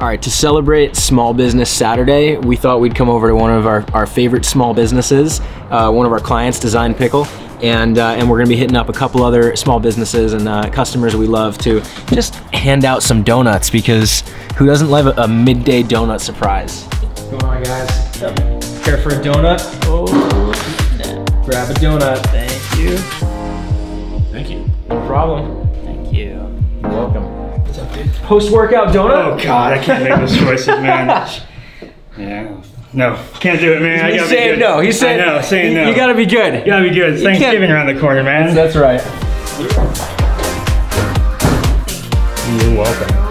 All right, to celebrate Small Business Saturday, we thought we'd come over to one of our, our favorite small businesses, uh, one of our clients, Design Pickle, and uh, and we're gonna be hitting up a couple other small businesses and uh, customers we love to just hand out some donuts because who doesn't love a, a midday donut surprise? What's going on, guys? Care for a donut? Oh, grab a donut. Thank you. Thank you. No problem. Thank you. You're welcome. Post-workout donut? Oh God, I can't make those choices, man. Yeah. No, can't do it, man. I He's gotta be saying good. no. He's saying I know, saying no. You gotta be good. You gotta be good. It's Thanksgiving around the corner, man. That's right. You're welcome.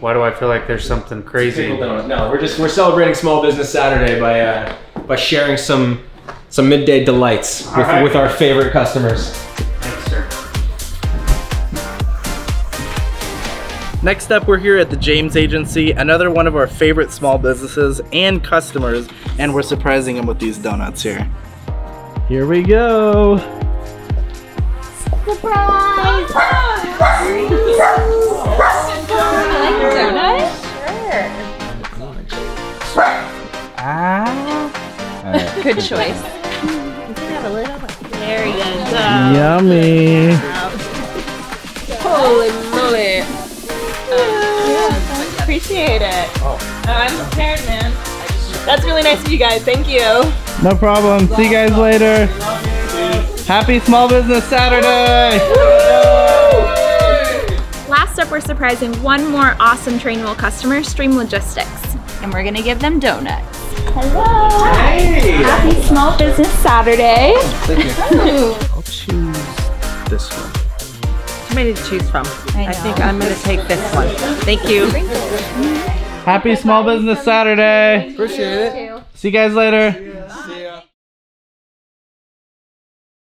Why do I feel like there's something crazy? No, we're just we're celebrating Small Business Saturday by uh, by sharing some some midday delights with, right. with our favorite customers. Next up, we're here at the James Agency, another one of our favorite small businesses and customers, and we're surprising them with these donuts here. Here we go. Sprise! Sure. Ah. Good choice. There you go. Yummy. Holy moly. Appreciate it. Oh, I'm prepared, man. That's really nice of you guys. Thank you. No problem. See you guys later. Happy Small Business Saturday. Last up, we're surprising one more awesome Trainual customer, Stream Logistics. And we're gonna give them donuts. Hello! Happy Small Business Saturday. I'll choose this one. Too many to choose from. I I, think. I'm gonna take this one. Thank you. Happy Small Business Saturday. Appreciate it. See you guys later.